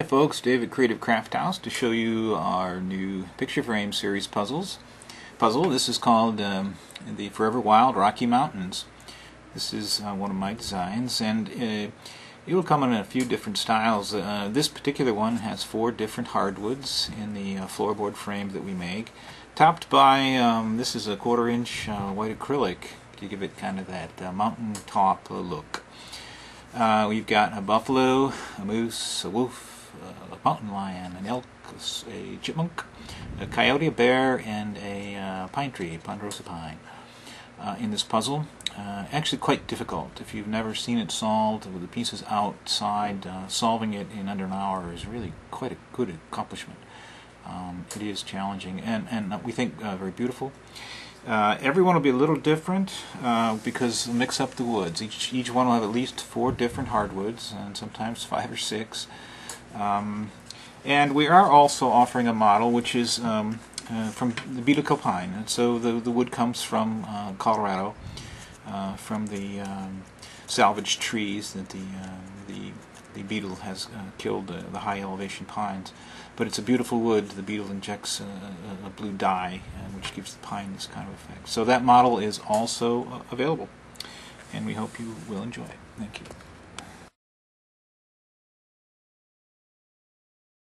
Hi folks, David Creative Crafthouse to show you our new picture frame series puzzles. Puzzle, this is called um, the Forever Wild Rocky Mountains. This is uh, one of my designs and uh, it will come in a few different styles. Uh, this particular one has four different hardwoods in the uh, floorboard frame that we make. Topped by, um, this is a quarter inch uh, white acrylic to give it kind of that uh, mountain top look. we've got a buffalo, a moose, a wolf, a mountain lion, an elk, a chipmunk, a coyote, a bear, and a uh, pine tree, ponderosa pine, uh, in this puzzle. Uh, actually quite difficult. If you've never seen it solved with the pieces outside, uh, solving it in under an hour is really quite a good accomplishment. Um, it is challenging and, and we think uh, very beautiful. Uh, everyone will be a little different uh, because mix up the woods. Each, each one will have at least four different hardwoods and sometimes five or six. Um, and we are also offering a model which is um, uh, from the beetle pine. And so the, the wood comes from uh, Colorado, uh, from the um, salvaged trees that the, uh, the, the beetle has uh, killed, the high elevation pines. But it's a beautiful wood. The beetle injects a, blue dye, uh, which gives the pine this kind of effect. So that model is also available, and we hope you will enjoy it. Thank you.